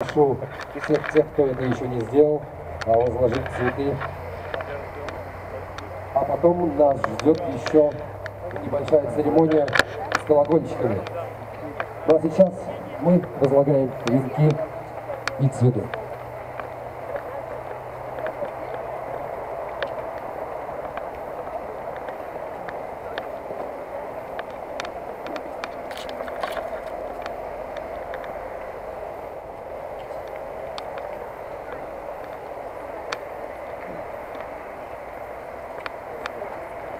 Прошу всех тех, кто это еще не сделал, а, возложить цветы. А потом нас ждет еще небольшая церемония с колокольчиками. Ну а сейчас мы возлагаем венки и цветы.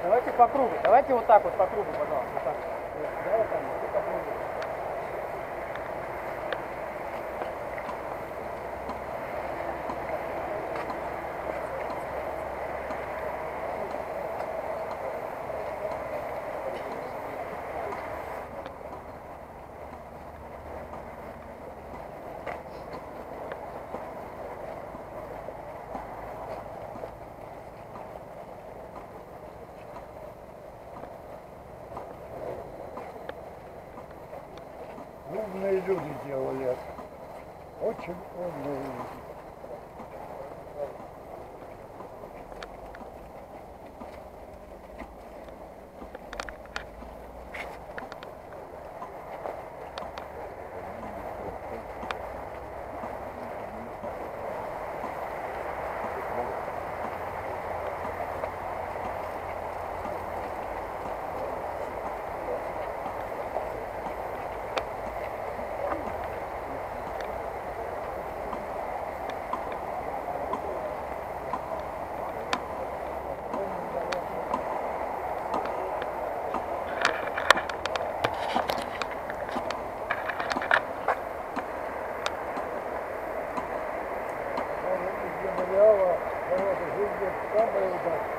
Давайте по кругу. Давайте вот так вот по кругу, пожалуйста. Вот так. Люди делали это. Очень умные люди. Vamos,